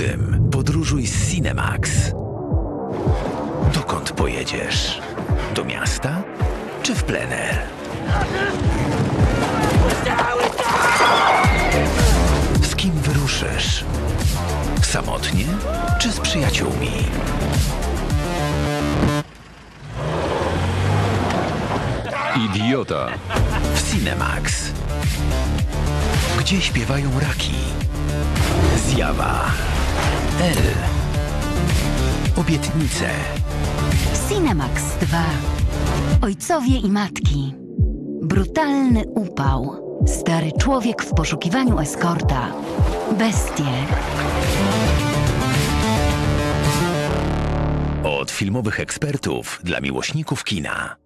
lutym podróżuj z Cinemax. Dokąd pojedziesz? Do miasta czy w plener? Z kim wyruszysz? Samotnie czy z przyjaciółmi? Idiota. W Cinemax. Gdzie śpiewają raki? Zjawa. L. Obietnice. Cinemax 2. Ojcowie i matki. Brutalny upał. Stary człowiek w poszukiwaniu eskorta. Bestie. Od filmowych ekspertów dla miłośników kina.